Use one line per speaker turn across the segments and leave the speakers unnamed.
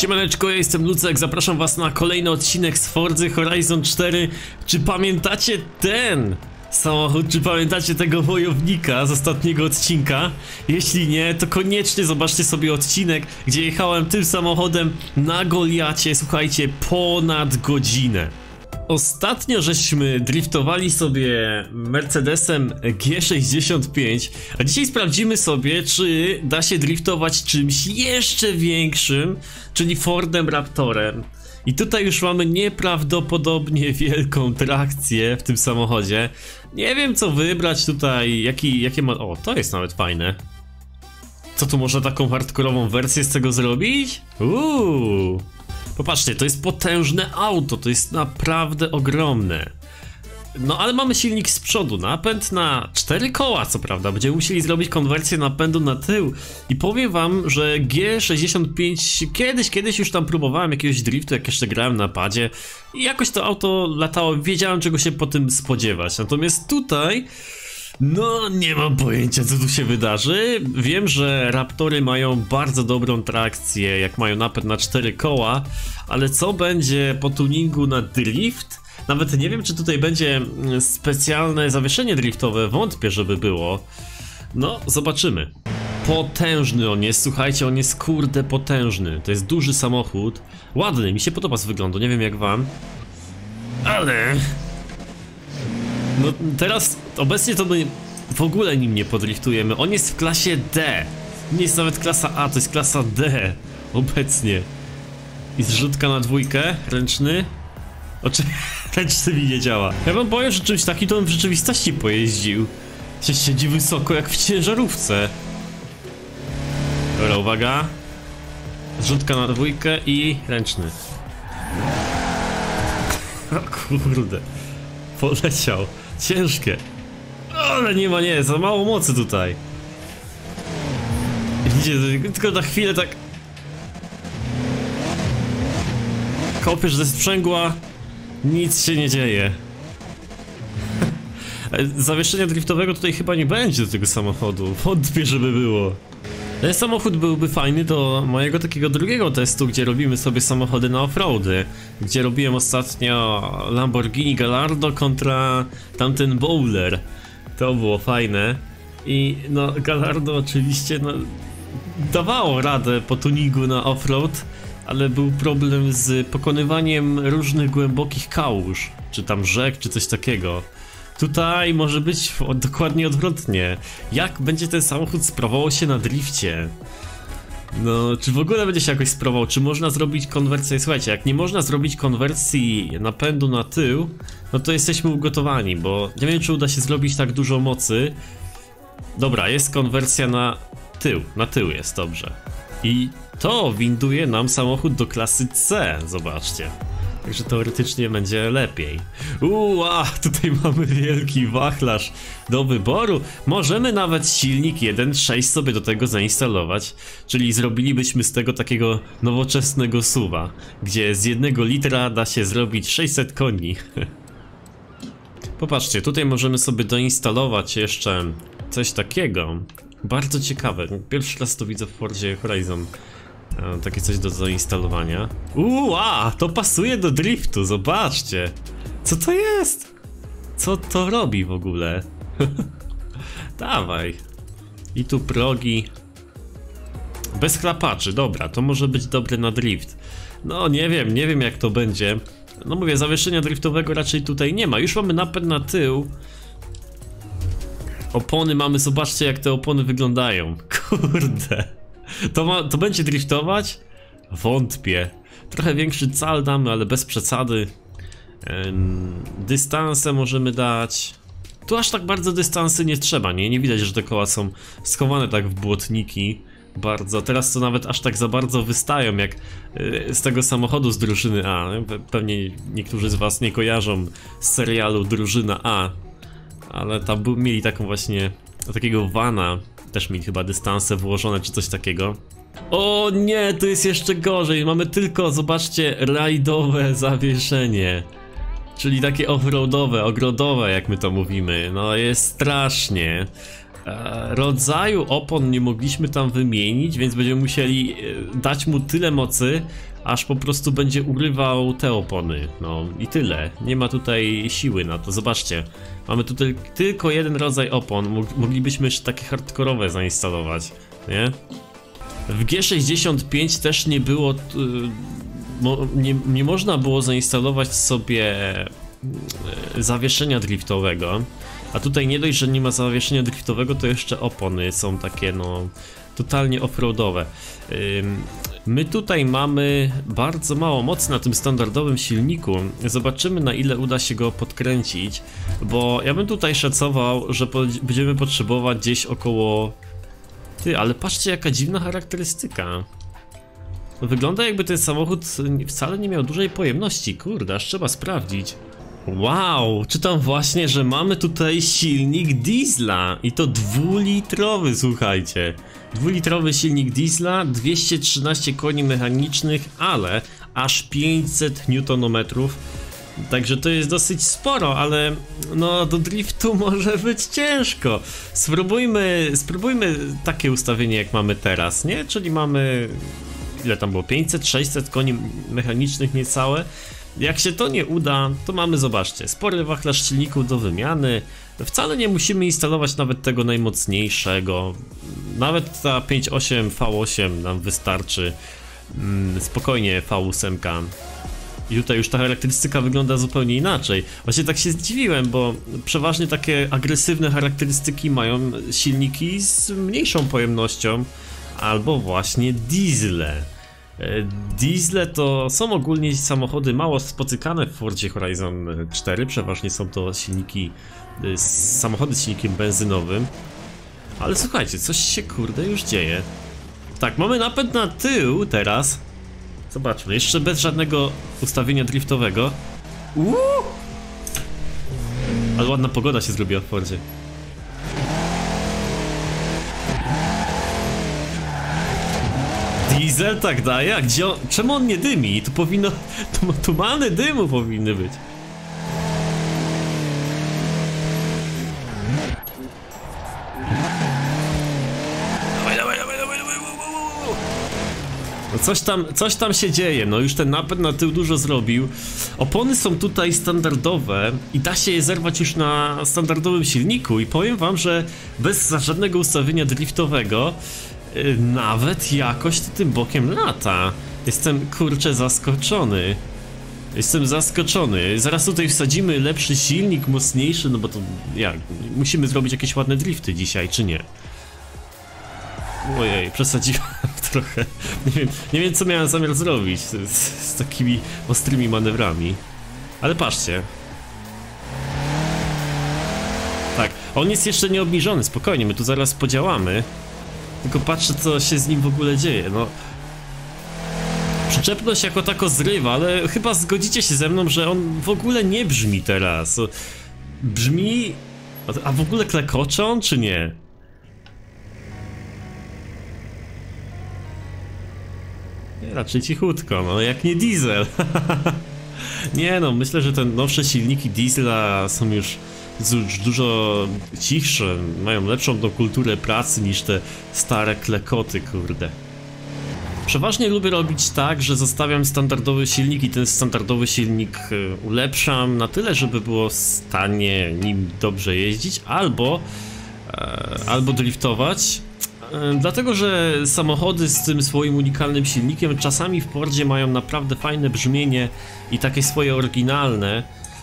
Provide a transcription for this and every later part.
Siemaneczko, ja jestem Lucek, zapraszam was na kolejny odcinek z Forza Horizon 4 Czy pamiętacie ten samochód, czy pamiętacie tego wojownika z ostatniego odcinka? Jeśli nie, to koniecznie zobaczcie sobie odcinek, gdzie jechałem tym samochodem na Goliacie, słuchajcie, ponad godzinę Ostatnio żeśmy driftowali sobie Mercedesem G65, a dzisiaj sprawdzimy sobie, czy da się driftować czymś jeszcze większym, czyli Fordem Raptorem. I tutaj już mamy nieprawdopodobnie wielką trakcję w tym samochodzie. Nie wiem co wybrać tutaj, jaki, jakie ma... O, to jest nawet fajne. Co tu można taką hardkorową wersję z tego zrobić? Uuu. Popatrzcie, to jest potężne auto, to jest naprawdę ogromne. No ale mamy silnik z przodu, napęd na cztery koła co prawda, będziemy musieli zrobić konwersję napędu na tył. I powiem wam, że G65 kiedyś, kiedyś już tam próbowałem jakiegoś driftu, jak jeszcze grałem na padzie. I jakoś to auto latało, wiedziałem czego się po tym spodziewać, natomiast tutaj no, nie mam pojęcia, co tu się wydarzy. Wiem, że Raptory mają bardzo dobrą trakcję, jak mają napęd na cztery koła, ale co będzie po tuningu na drift? Nawet nie wiem, czy tutaj będzie mm, specjalne zawieszenie driftowe, wątpię, żeby było. No, zobaczymy. Potężny on jest, słuchajcie, on jest kurde potężny. To jest duży samochód. Ładny, mi się podoba z wyglądu, nie wiem jak wam. Ale no teraz obecnie to my w ogóle nim nie podriftujemy. On jest w klasie D. Nie jest nawet klasa A, to jest klasa D. Obecnie. I zrzutka na dwójkę, ręczny. Oczy... ręczny mi nie działa. Ja wam powiem, że czymś takim to on w rzeczywistości pojeździł. Się siedzi wysoko jak w ciężarówce. Dobra, uwaga. Zrzutka na dwójkę i ręczny. O kurde. Poleciał. Ciężkie. Ale nie ma, nie, za mało mocy tutaj. Widzicie, tylko na chwilę tak... Kopiesz ze sprzęgła, nic się nie dzieje. Zawieszenia driftowego tutaj chyba nie będzie do tego samochodu, wątpię, żeby było. Ten samochód byłby fajny do mojego takiego drugiego testu, gdzie robimy sobie samochody na offroady. Gdzie robiłem ostatnio Lamborghini Gallardo kontra tamten Bowler. To było fajne. I no Gallardo oczywiście no, dawało radę po tuningu na offroad, ale był problem z pokonywaniem różnych głębokich kałuż, czy tam rzek, czy coś takiego. Tutaj może być dokładnie odwrotnie. Jak będzie ten samochód sprawował się na drifcie? No, czy w ogóle będzie się jakoś sprawował? Czy można zrobić konwersję? Słuchajcie, jak nie można zrobić konwersji napędu na tył, no to jesteśmy ugotowani, bo nie wiem, czy uda się zrobić tak dużo mocy. Dobra, jest konwersja na tył, na tył jest, dobrze. I to winduje nam samochód do klasy C, zobaczcie. Także teoretycznie będzie lepiej. Uuu, tutaj mamy wielki wachlarz do wyboru. Możemy nawet silnik 1.6 sobie do tego zainstalować. Czyli zrobilibyśmy z tego takiego nowoczesnego suwa, gdzie z jednego litra da się zrobić 600 koni. Popatrzcie, tutaj możemy sobie doinstalować jeszcze coś takiego. Bardzo ciekawe. Pierwszy raz to widzę w Fordzie Horizon. E, takie coś do zainstalowania. Uuu, a, to pasuje do driftu, zobaczcie. Co to jest? Co to robi w ogóle? Dawaj. I tu progi. Bez chlapaczy, dobra, to może być dobre na drift. No nie wiem, nie wiem jak to będzie. No mówię, zawieszenia driftowego raczej tutaj nie ma. Już mamy napęd na tył. Opony mamy, zobaczcie jak te opony wyglądają. Kurde. To, ma, to będzie driftować? Wątpię. Trochę większy cal damy, ale bez przesady. Dystanse możemy dać. Tu aż tak bardzo dystansy nie trzeba, nie? Nie widać, że te koła są schowane tak w błotniki bardzo. Teraz to nawet aż tak za bardzo wystają, jak e, z tego samochodu z drużyny A. Pewnie niektórzy z was nie kojarzą z serialu Drużyna A, ale tam mieli taką właśnie, takiego vana też mieli chyba dystanse włożone czy coś takiego. O nie, to jest jeszcze gorzej. Mamy tylko, zobaczcie, rajdowe zawieszenie. Czyli takie offroadowe, ogrodowe, jak my to mówimy. No jest strasznie. E, rodzaju opon nie mogliśmy tam wymienić, więc będziemy musieli e, dać mu tyle mocy, aż po prostu będzie urywał te opony. No i tyle. Nie ma tutaj siły na to. Zobaczcie, mamy tutaj tylko jeden rodzaj opon. Mog- Moglibyśmy jeszcze takie hardkorowe zainstalować, nie? W G65 też nie było. y, nie, nie można było zainstalować sobie y, zawieszenia driftowego. A tutaj nie dość, że nie ma zawieszenia driftowego, to jeszcze opony są takie no totalnie offroadowe. My tutaj mamy bardzo mało mocy na tym standardowym silniku. Zobaczymy na ile uda się go podkręcić, bo ja bym tutaj szacował, że będziemy potrzebować gdzieś około ty, ale patrzcie jaka dziwna charakterystyka. Wygląda jakby ten samochód wcale nie miał dużej pojemności, kurde, aż trzeba sprawdzić. Wow, czytam właśnie, że mamy tutaj silnik diesla i to dwulitrowy, słuchajcie. Dwulitrowy silnik diesla, 213 koni mechanicznych, ale aż 500 Nm. Także to jest dosyć sporo, ale no do driftu może być ciężko. Spróbujmy, spróbujmy takie ustawienie jak mamy teraz, nie? Czyli mamy ile tam było 500, 600 koni mechanicznych niecałe. Jak się to nie uda, to mamy, zobaczcie, spory wachlarz silników do wymiany. Wcale nie musimy instalować nawet tego najmocniejszego. Nawet ta 5.8 V8 nam wystarczy. Mm, spokojnie V8. I tutaj już ta charakterystyka wygląda zupełnie inaczej. Właśnie tak się zdziwiłem, bo przeważnie takie agresywne charakterystyki mają silniki z mniejszą pojemnością, albo właśnie diesle. E, Diesle to są ogólnie samochody mało spotykane w Fordzie Horizon 4, przeważnie są to silniki, samochody z silnikiem benzynowym. Ale słuchajcie, coś się kurde już dzieje. Tak, mamy napęd na tył teraz. Zobaczmy, jeszcze bez żadnego ustawienia driftowego. Uuu! Ale ładna pogoda się zrobiła w Fordzie. Diesel tak daje? A gdzie on, czemu on nie dymi? Tu powinno... Tu, tумany dymu powinny być. No coś tam, coś tam się dzieje, no już ten napęd na tył dużo zrobił. Opony są tutaj standardowe i da się je zerwać już na standardowym silniku i powiem wam, że bez żadnego ustawienia driftowego y, nawet jakoś to tym bokiem lata. Jestem kurczę zaskoczony. Jestem zaskoczony. Zaraz tutaj wsadzimy lepszy silnik, mocniejszy, no bo to jak? Musimy zrobić jakieś ładne drifty dzisiaj, czy nie? Ojej, przesadziłem trochę. Nie wiem, nie wiem co miałem zamiar zrobić z, z takimi ostrymi manewrami. Ale patrzcie. Tak, on jest jeszcze nie obniżony, spokojnie, my tu zaraz podziałamy. Tylko patrzę co się z nim w ogóle dzieje, no. Przyczepność jako tako zrywa, ale chyba zgodzicie się ze mną, że on w ogóle nie brzmi teraz. Brzmi... A w ogóle klekoczą, czy nie? Raczej cichutko, no jak nie diesel. nie no, myślę, że te nowsze silniki diesla są już dużo cichsze, mają lepszą tą kulturę pracy niż te stare klekoty, kurde. Przeważnie lubię robić tak, że zostawiam standardowy silnik i ten standardowy silnik y, ulepszam na tyle, żeby było w stanie nim dobrze jeździć, albo e, albo driftować. E, Dlatego, że samochody z tym swoim unikalnym silnikiem czasami w Fordzie mają naprawdę fajne brzmienie i takie swoje oryginalne.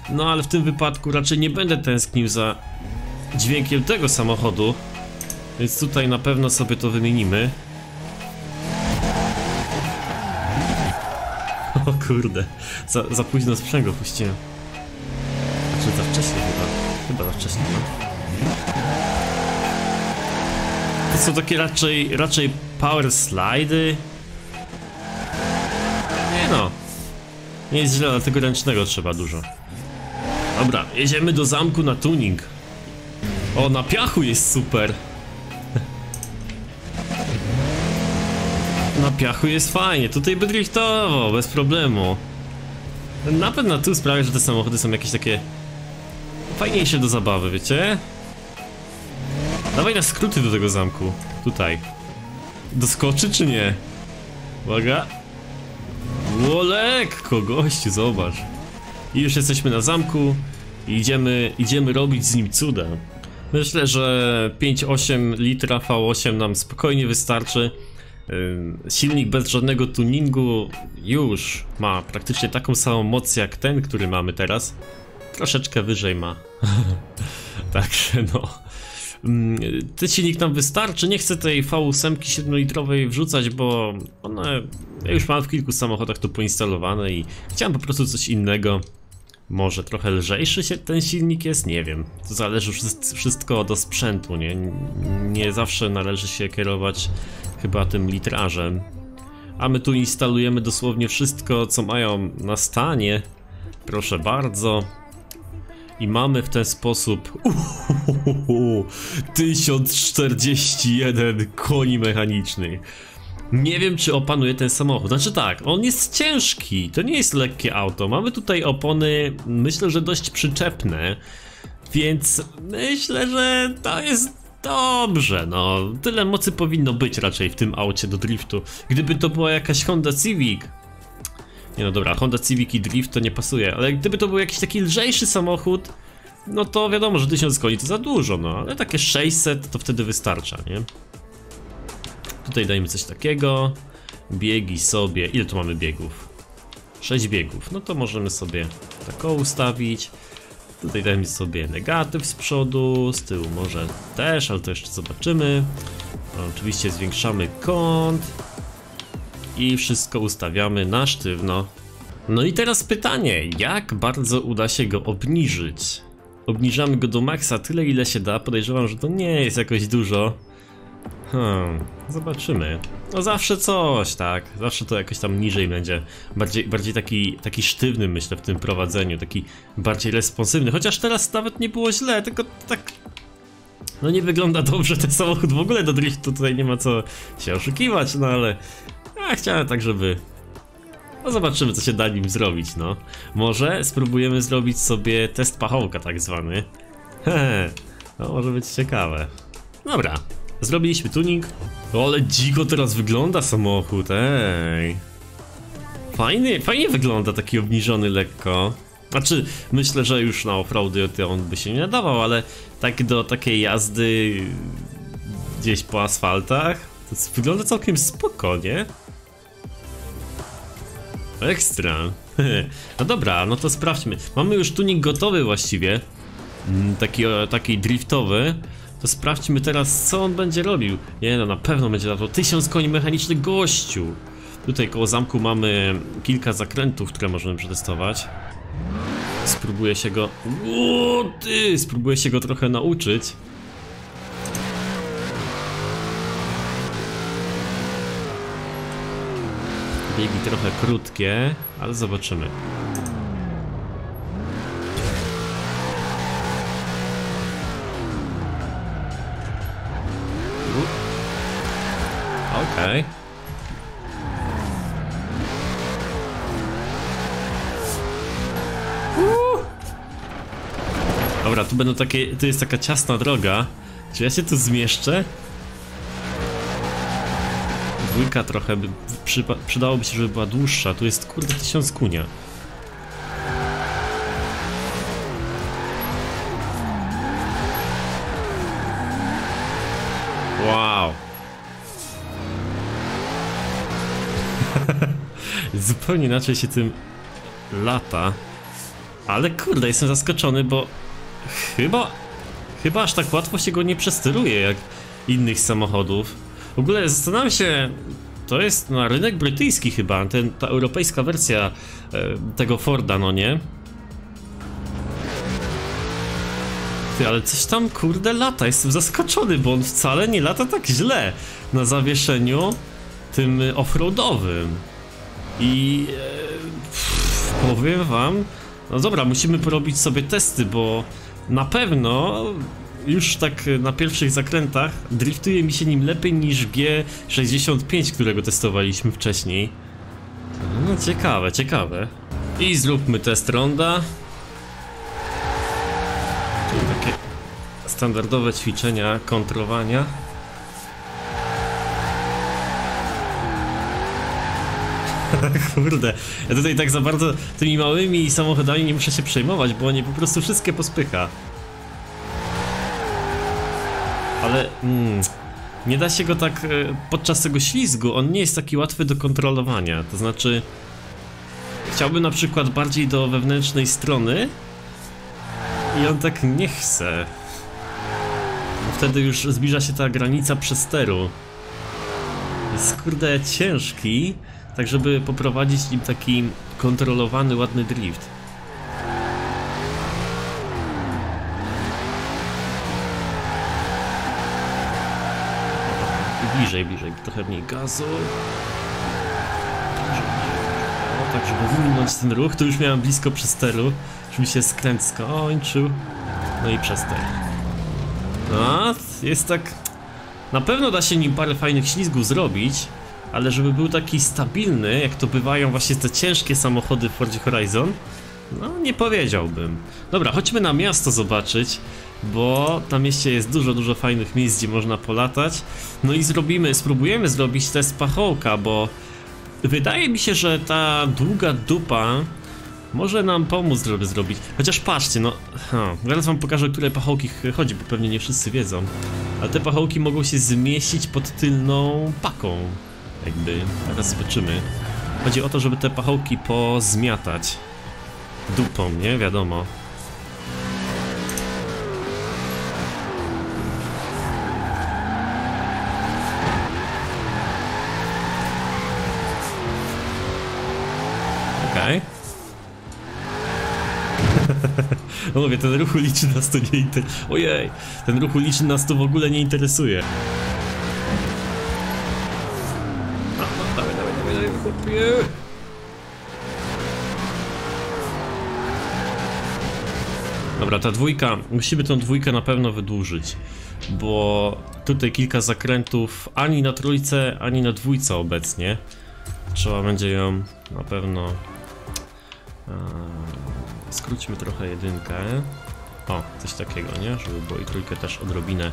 No ale w tym wypadku raczej nie będę tęsknił za dźwiękiem tego samochodu. Więc tutaj na pewno sobie to wymienimy. O kurde, za, za późno sprzęgło puściłem. Znaczy za wcześnie chyba. Chyba za wcześnie, no. To są takie raczej, raczej power slidy. Nie no. Nie jest źle, ale tego ręcznego trzeba dużo. Dobra, jedziemy do zamku na tuning. O, na piachu jest super. Na piachu jest fajnie, tutaj by driftował, bez problemu. Napęd na tu sprawia, że te samochody są jakieś takie fajniejsze do zabawy, wiecie? Dawaj na skróty do tego zamku. Tutaj. Doskoczy czy nie? Uwaga. Ło, lekko, gościu, zobacz. I już jesteśmy na zamku i idziemy, idziemy robić z nim cuda. Myślę, że 5,8 litra V8 nam spokojnie wystarczy. Silnik bez żadnego tuningu już ma praktycznie taką samą moc jak ten, który mamy teraz. Troszeczkę wyżej ma. Także no. Ym, Ten silnik nam wystarczy. Nie chcę tej V8 7-litrowej wrzucać, bo one. Ja już mam w kilku samochodach to poinstalowane i chciałem po prostu coś innego. Może trochę lżejszy się ten silnik jest, nie wiem. To zależy wszys- wszystko od sprzętu, nie? Nie zawsze należy się kierować chyba tym litrażem. A my tu instalujemy dosłownie wszystko, co mają na stanie. Proszę bardzo. I mamy w ten sposób uhuhuhu, 1041 koni mechanicznych. Nie wiem, czy opanuje ten samochód. Znaczy tak, on jest ciężki, to nie jest lekkie auto. Mamy tutaj opony, myślę, że dość przyczepne, więc myślę, że to jest dobrze. No, tyle mocy powinno być raczej w tym aucie do driftu. Gdyby to była jakaś Honda Civic, nie no dobra, Honda Civic i Drift to nie pasuje, ale gdyby to był jakiś taki lżejszy samochód, no to wiadomo, że 1000 koni to za dużo, no, ale takie 600 to wtedy wystarcza, nie? Tutaj dajmy coś takiego, biegi sobie, ile tu mamy biegów? 6 biegów, no to możemy sobie taką ustawić. Tutaj dajmy sobie negatyw z przodu, z tyłu może też, ale to jeszcze zobaczymy. Oczywiście zwiększamy kąt i wszystko ustawiamy na sztywno. No i teraz pytanie, jak bardzo uda się go obniżyć? Obniżamy go do maksa tyle ile się da, podejrzewam, że to nie jest jakoś dużo. Hmm, zobaczymy. No zawsze coś, tak. Zawsze to jakoś tam niżej będzie. Bardziej, bardziej taki, taki sztywny myślę w tym prowadzeniu, taki bardziej responsywny. Chociaż teraz nawet nie było źle, tylko tak... No nie wygląda dobrze ten samochód w ogóle do driftu, tutaj nie ma co się oszukiwać, no ale... Ja chciałem tak, żeby... No zobaczymy co się da nim zrobić, no. Może spróbujemy zrobić sobie test pachołka tak zwany. Hehe, no może być ciekawe. Dobra, Zrobiliśmy tuning. O, ale dziko teraz wygląda samochód, ej. Fajny, fajnie wygląda taki obniżony lekko. Znaczy, myślę, że już na offroady on by się nie nadawał, ale tak do takiej jazdy gdzieś po asfaltach, to wygląda całkiem spoko, nie? Ekstra. No dobra, no to sprawdźmy. Mamy już tuning gotowy właściwie. Mm, Taki, taki driftowy. To sprawdźmy teraz, co on będzie robił. Nie no, na pewno będzie latał 1000 koni mechanicznych gościu. Tutaj koło zamku mamy kilka zakrętów, które możemy przetestować. Spróbuję się go... O, ty! Spróbuję się go trochę nauczyć. Biegi trochę krótkie, ale zobaczymy. Okej. Uuu. Dobra, tu będą takie. Tu jest taka ciasna droga. Czy ja się tu zmieszczę? Dwójka trochę by przydałoby się, żeby była dłuższa. Tu jest kurde tysiąc kunia. Wow. Zupełnie inaczej się tym lata. Ale kurde, jestem zaskoczony, bo chyba, chyba aż tak łatwo się go nie przestyluje jak innych samochodów. W ogóle zastanawiam się, to jest na rynek brytyjski chyba, ten, ta europejska wersja e, tego Forda, no nie? Ty, ale coś tam kurde lata, jestem zaskoczony, bo on wcale nie lata tak źle na zawieszeniu tym offroadowym. I e, pff, powiem wam, no dobra, musimy porobić sobie testy, bo na pewno już tak na pierwszych zakrętach driftuje mi się nim lepiej niż G65, którego testowaliśmy wcześniej. No ciekawe, ciekawe. I zróbmy test ronda. Czyli takie standardowe ćwiczenia kontrowania. Kurde, ja tutaj tak za bardzo tymi małymi samochodami nie muszę się przejmować, bo oni po prostu wszystkie pospycha. Ale mm, nie da się go tak e, podczas tego ślizgu, on nie jest taki łatwy do kontrolowania. To znaczy, chciałbym na przykład bardziej do wewnętrznej strony i on tak nie chce. Wtedy już zbliża się ta granica przesteru. Jest kurde ciężki, tak żeby poprowadzić nim taki kontrolowany, ładny drift. Bliżej, bliżej, trochę mniej gazu. O, tak żeby wyminąć ten ruch, to już miałem blisko przesteru. Już mi się skręt skończył. No i przester. No, jest tak... Na pewno da się nim parę fajnych ślizgów zrobić, ale żeby był taki stabilny, jak to bywają właśnie te ciężkie samochody w Fordzie Horizon, no nie powiedziałbym. Dobra, chodźmy na miasto zobaczyć, bo na mieście jest dużo, dużo fajnych miejsc, gdzie można polatać. No i zrobimy, spróbujemy zrobić test pachołka, bo wydaje mi się, że ta długa dupa może nam pomóc, żeby zrobić. Chociaż patrzcie, no. Ha, zaraz wam pokażę, które pachołki chodzi, bo pewnie nie wszyscy wiedzą. Ale te pachołki mogą się zmieścić pod tylną paką. Jakby, teraz zobaczymy. Chodzi o to, żeby te pachołki pozmiatać. Dupą, nie? Wiadomo. No mówię, ten ruch uliczny nas to nie interesuje. Ojej, ten ruch uliczny nas to w ogóle nie interesuje. No, dawaj, dawaj, dawaj, dawaj. Dobra, ta dwójka, musimy tą dwójkę na pewno wydłużyć, bo tutaj kilka zakrętów ani na trójce, ani na dwójce obecnie. Trzeba będzie ją na pewno... Eee, skróćmy trochę jedynkę. O, coś takiego, nie? Żeby było i trójkę też odrobinę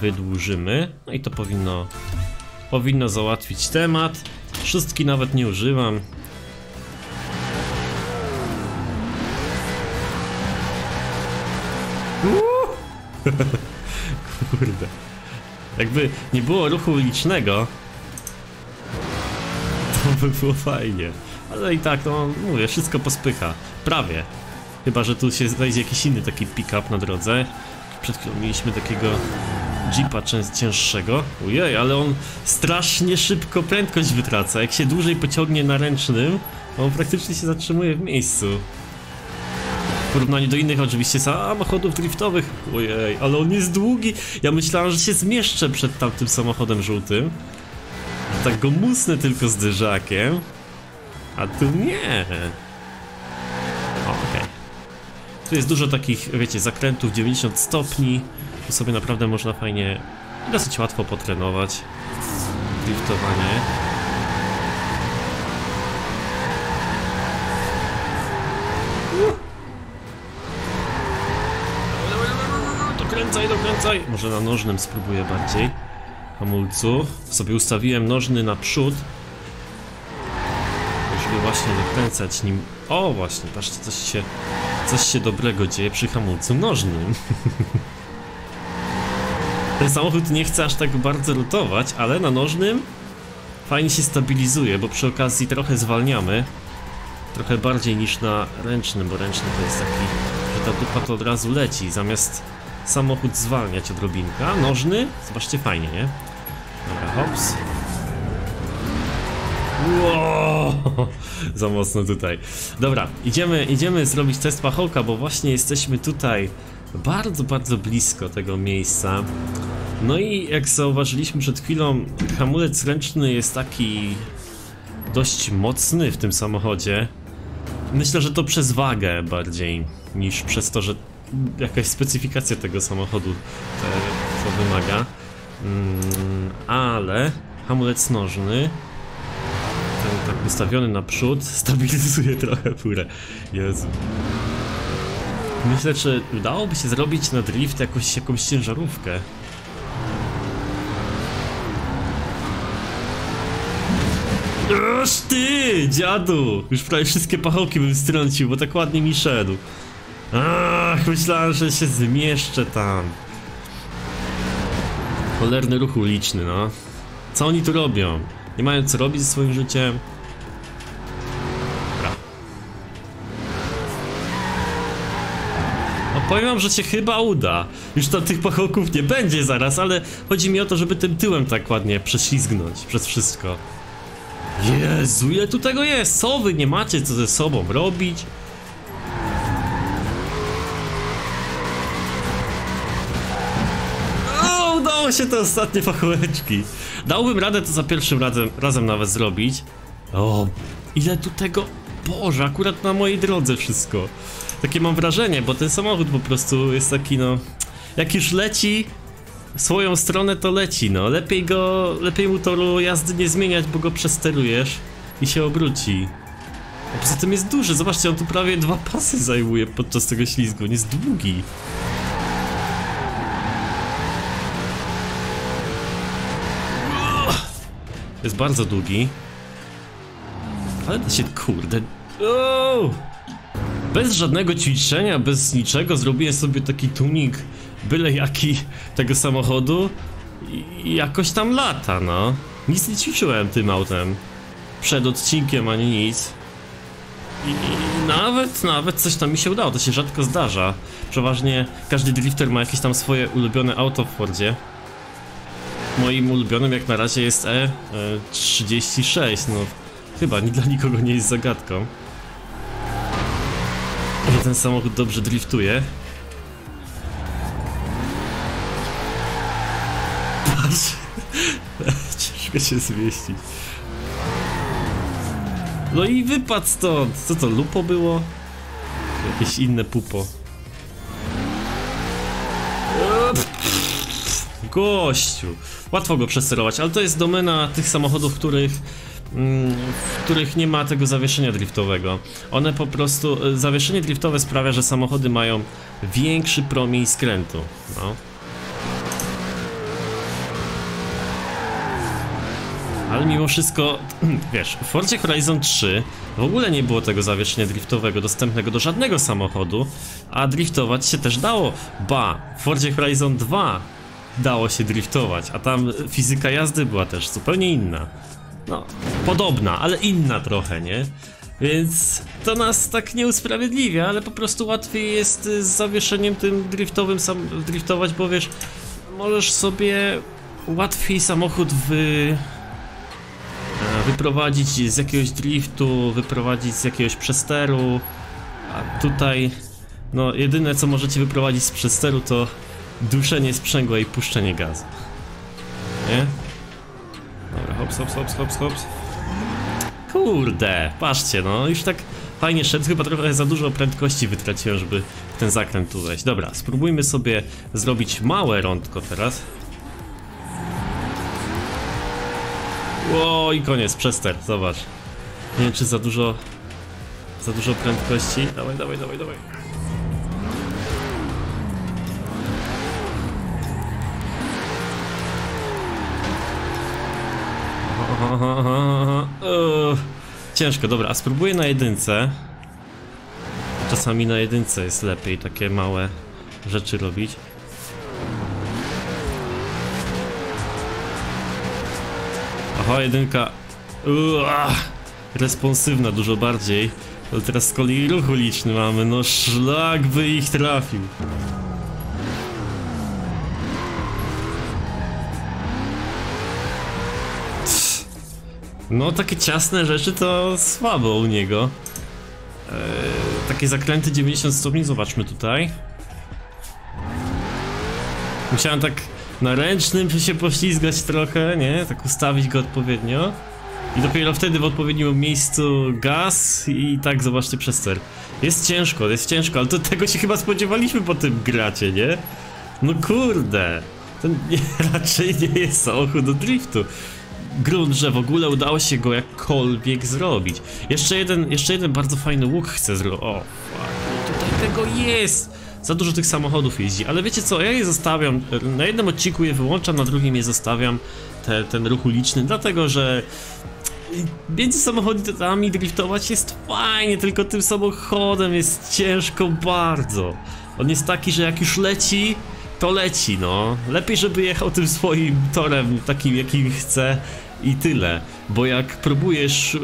wydłużymy. No i to powinno, powinno załatwić temat. Szóstki nawet nie używam. Kurde. Jakby nie było ruchu ulicznego, to by było fajnie. Ale i tak, no mówię, wszystko pospycha. Prawie. Chyba, że tu się znajdzie jakiś inny taki pick-up na drodze. Przed chwilą mieliśmy takiego jeepa cięższego. Ojej, ale on strasznie szybko prędkość wytraca. Jak się dłużej pociągnie na ręcznym, on praktycznie się zatrzymuje w miejscu. W porównaniu do innych oczywiście samochodów driftowych. Ojej, ale on jest długi. Ja myślałem, że się zmieszczę przed tamtym samochodem żółtym. Tak go musnę tylko z dyżakiem. A tu nie. Okej. Okay. Tu jest dużo takich, wiecie, zakrętów 90 stopni. Tu sobie naprawdę można fajnie, dosyć łatwo potrenować. Driftowanie. Dokręcaj, dokręcaj! Może na nożnym spróbuję bardziej. Hamulcu. Sobie ustawiłem nożny na przód, żeby właśnie dokręcać nim. O, właśnie, patrzcie, coś się, coś się dobrego dzieje przy hamulcu nożnym. Ten samochód nie chce aż tak bardzo lutować, ale na nożnym fajnie się stabilizuje, bo przy okazji trochę zwalniamy. Trochę bardziej niż na ręcznym, bo ręczny to jest taki, że ta dupa to od razu leci, zamiast samochód zwalniać odrobinka. Nożny, zobaczcie, fajnie, nie? Dobra, hops. Za mocno tutaj. Dobra, idziemy, idziemy zrobić test pachołka, bo właśnie jesteśmy tutaj bardzo, bardzo blisko tego miejsca. No i jak zauważyliśmy przed chwilą, hamulec ręczny jest taki dość mocny w tym samochodzie. Myślę, że to przez wagę bardziej niż przez to, że jakaś specyfikacja tego samochodu te, to wymaga. Mm, ale hamulec nożny tak ustawiony naprzód stabilizuje trochę furę. Jezu. Myślę, czy udałoby się zrobić na drift jakąś, jakąś ciężarówkę. Aż ty, dziadu! Już prawie wszystkie pachołki bym strącił, bo tak ładnie mi szedł. Ach, myślałem, że się zmieszczę tam. Cholerny ruch uliczny, no. Co oni tu robią? Nie mają co robić ze swoim życiem. Dobra. No powiem wam, że się chyba uda. Już to tych pachołków nie będzie zaraz, ale chodzi mi o to, żeby tym tyłem tak ładnie prześlizgnąć przez wszystko. Jezu, ile tu tego jest? Co wy nie macie co ze sobą robić? Udało się te ostatnie pachołeczki. Dałbym radę to za pierwszym razem, razem nawet zrobić. O, ile tu tego... Boże, akurat na mojej drodze wszystko. Takie mam wrażenie, bo ten samochód po prostu jest taki no... Jak już leci swoją stronę to leci, no. Lepiej go, lepiej mu toru jazdy nie zmieniać, bo go przesterujesz i się obróci. A poza tym jest duży, zobaczcie, on tu prawie dwa pasy zajmuje podczas tego ślizgu, on jest długi. Jest bardzo długi. Ale da się, kurde... O! Bez żadnego ćwiczenia, bez niczego zrobiłem sobie taki tunik byle jaki tego samochodu i jakoś tam lata, no. Nic nie ćwiczyłem tym autem. Przed odcinkiem ani nic. I, I, nawet, nawet coś tam mi się udało, to się rzadko zdarza. Przeważnie każdy drifter ma jakieś tam swoje ulubione auto w Fordzie. Moim ulubionym jak na razie jest E36, no chyba ni dla nikogo nie jest zagadką. Że ten samochód dobrze driftuje. Patrz. Ciężko się zmieścić. No i wypadł stąd. Co to, lupo było? Jakieś inne pupo. Gościu. Łatwo go przesterować, ale to jest domena tych samochodów, których mm, w których nie ma tego zawieszenia driftowego. One po prostu, e, zawieszenie driftowe sprawia, że samochody mają większy promień skrętu. No. Ale mimo wszystko, wiesz, w Forcie Horizon 3 w ogóle nie było tego zawieszenia driftowego dostępnego do żadnego samochodu, a driftować się też dało. Ba, w Forcie Horizon 2 dało się driftować, a tam fizyka jazdy była też zupełnie inna. No, podobna, ale inna trochę, nie? Więc to nas tak nie usprawiedliwia, ale po prostu łatwiej jest z zawieszeniem tym driftowym sam driftować, bo wiesz, możesz sobie łatwiej samochód wy wyprowadzić z jakiegoś driftu, wyprowadzić z jakiegoś przesteru, a tutaj no jedyne co możecie wyprowadzić z przesteru to duszenie sprzęgła i puszczenie gazu. Nie? Dobra, hops, hops, hops, hops, hops. Kurde, patrzcie, no już tak fajnie szedł, chyba trochę za dużo prędkości wytraciłem, żeby ten zakręt tu wejść. Dobra, spróbujmy sobie zrobić małe rądko teraz. Ło i koniec, przester, zobacz. Nie wiem czy za dużo... Za dużo prędkości. Dawaj, dawaj, dawaj, dawaj. Ciężko, dobra, a spróbuję na jedynce. Czasami na jedynce jest lepiej takie małe rzeczy robić. Aha, jedynka. Responsywna dużo bardziej. Ale teraz z kolei ruch uliczny mamy, no szlak by ich trafił. No takie ciasne rzeczy to słabo u niego. Eee, takie zakręty 90 stopni, zobaczmy tutaj. Musiałem tak na ręcznym się poślizgać trochę, nie? Tak ustawić go odpowiednio. I dopiero wtedy w odpowiednim miejscu gaz i tak zobaczcie przester. Jest ciężko, jest ciężko, ale to tego się chyba spodziewaliśmy po tym gracie, nie? No kurde. To nie, raczej nie jest samochód do driftu. Grunt, że w ogóle udało się go jakkolwiek zrobić. Jeszcze jeden, jeszcze jeden bardzo fajny łuk chcę zrobić. O, fuck. Tutaj tego jest! Za dużo tych samochodów jeździ, ale wiecie co, ja je zostawiam, na jednym odcinku je wyłączam, na drugim je zostawiam, te, ten ruch uliczny, dlatego że między samochodami driftować jest fajnie, tylko tym samochodem jest ciężko bardzo. On jest taki, że jak już leci, to leci, no. Lepiej, żeby jechał tym swoim torem, takim jakim chce i tyle. Bo jak próbujesz e,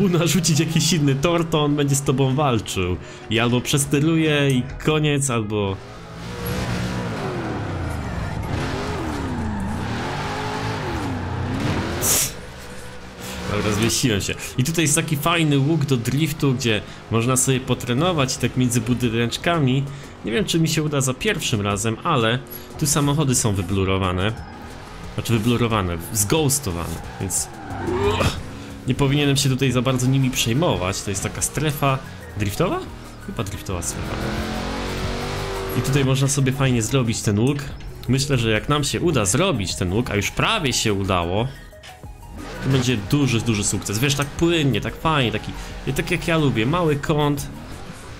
mu narzucić jakiś inny tor, to on będzie z tobą walczył. I albo przesteruje i koniec, albo... Dobra, zmieściłem się. I tutaj jest taki fajny łuk do driftu, gdzie można sobie potrenować tak między budyneczkami. Nie wiem, czy mi się uda za pierwszym razem, ale tu samochody są wyblurowane. Znaczy wyblurowane, zghostowane, więc... Nie powinienem się tutaj za bardzo nimi przejmować. To jest taka strefa driftowa? Chyba driftowa strefa. I tutaj można sobie fajnie zrobić ten łuk. Myślę, że jak nam się uda zrobić ten łuk, a już prawie się udało, to będzie duży, duży sukces. Wiesz, tak płynnie, tak fajnie, taki, tak jak ja lubię, mały kąt,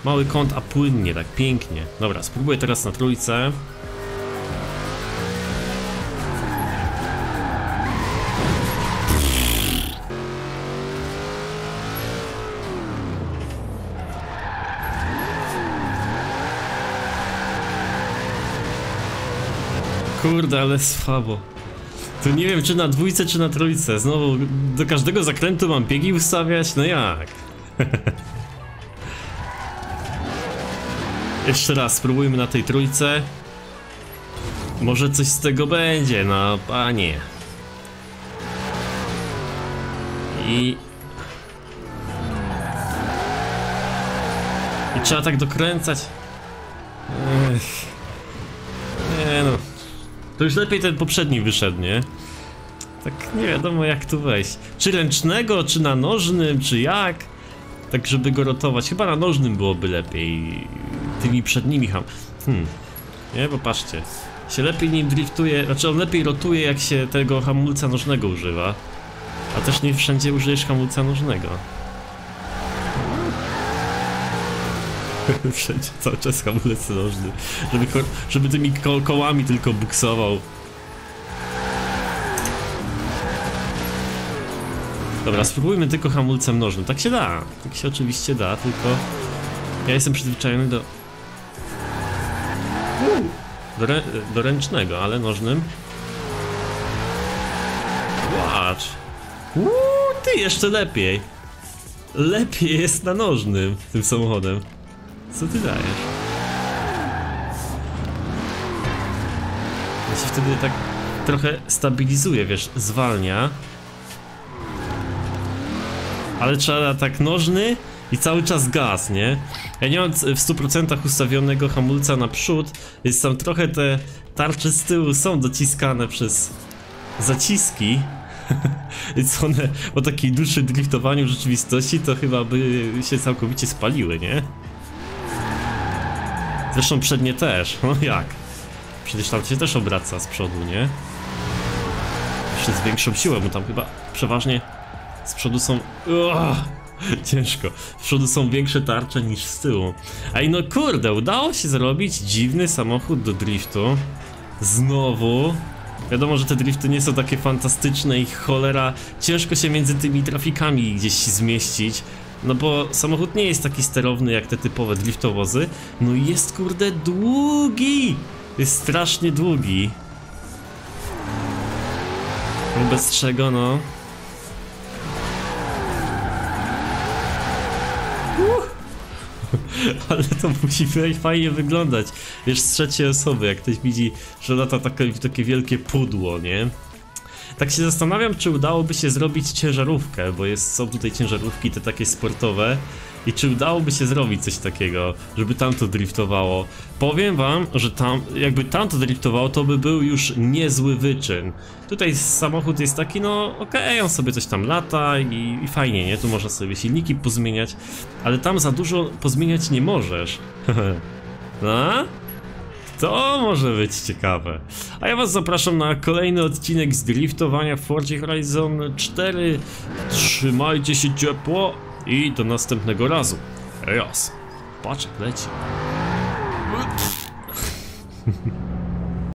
mały kąt, a płynnie, tak pięknie. Dobra, spróbuję teraz na trójce. Kurde, ale słabo. Tu nie wiem, czy na dwójce, czy na trójce. Znowu, do każdego zakrętu mam biegi ustawiać? No jak? Jeszcze raz, spróbujmy na tej trójce. Może coś z tego będzie, no panie. I... I trzeba tak dokręcać. Ech. Nie no. To już lepiej ten poprzedni wyszedł, nie? Tak nie wiadomo jak tu wejść. Czy ręcznego, czy na nożnym, czy jak? Tak żeby go rotować. Chyba na nożnym byłoby lepiej. Tymi przednimi ham. Hmm. Nie, popatrzcie. Się lepiej nim driftuje, znaczy on lepiej rotuje jak się tego hamulca nożnego używa. A też nie wszędzie użyjesz hamulca nożnego. Wszędzie cały czas hamulec nożny. Żeby, żeby tymi ko kołami tylko buksował. Dobra, spróbujmy tylko hamulcem nożnym. Tak się da. Tak się oczywiście da, tylko... Ja jestem przyzwyczajony do... Do, rę do ręcznego, ale nożnym... Patrz! Uuu, ty jeszcze lepiej! Lepiej jest na nożnym tym samochodem. Co ty dajesz? Ja się wtedy tak trochę stabilizuje, wiesz, zwalnia. Ale trzeba tak nożny i cały czas gaz, nie? Ja nie mam w 100% ustawionego hamulca na przód, więc tam trochę te tarcze z tyłu są dociskane przez zaciski. więc one po takiej dłuższej driftowaniu w rzeczywistości to chyba by się całkowicie spaliły, nie? Zresztą przednie też, no jak? Przecież tam się też obraca z przodu, nie? Jeszcze z większą siłą, bo tam chyba przeważnie z przodu są... ciężko. Z przodu są większe tarcze niż z tyłu. I no kurde, udało się zrobić dziwny samochód do driftu. Znowu. Wiadomo, że te drifty nie są takie fantastyczne i cholera, ciężko się między tymi trafikami gdzieś zmieścić. No bo samochód nie jest taki sterowny jak te typowe driftowozy. No i jest kurde długi! Jest strasznie długi. Wobec czego no... Ale to musi fajnie wyglądać. Wiesz, z trzeciej osoby, jak ktoś widzi, że lata takie, takie wielkie pudło, nie? Tak się zastanawiam, czy udałoby się zrobić ciężarówkę, bo jest, są tutaj ciężarówki te takie sportowe i czy udałoby się zrobić coś takiego, żeby tam to driftowało. Powiem wam, że tam, jakby tam to driftowało, to by był już niezły wyczyn. Tutaj samochód jest taki, no okej, okay, on sobie coś tam lata i, i fajnie, nie? Tu można sobie silniki pozmieniać, ale tam za dużo pozmieniać nie możesz. no? To może być ciekawe. A ja was zapraszam na kolejny odcinek z driftowania w Forza Horizon 4. Trzymajcie się ciepło i do następnego razu. Raz. Paczek leci.